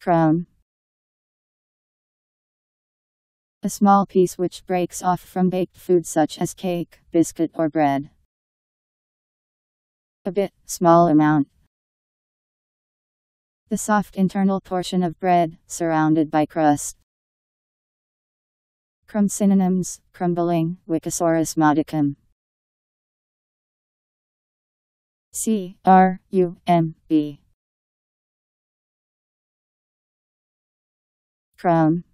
Crumb. A small piece which breaks off from baked food such as cake, biscuit or bread. A bit, small amount. The soft internal portion of bread, surrounded by crust. Crumb synonyms, crumbling, Wikisaurus modicum. C R U M B. Crumb.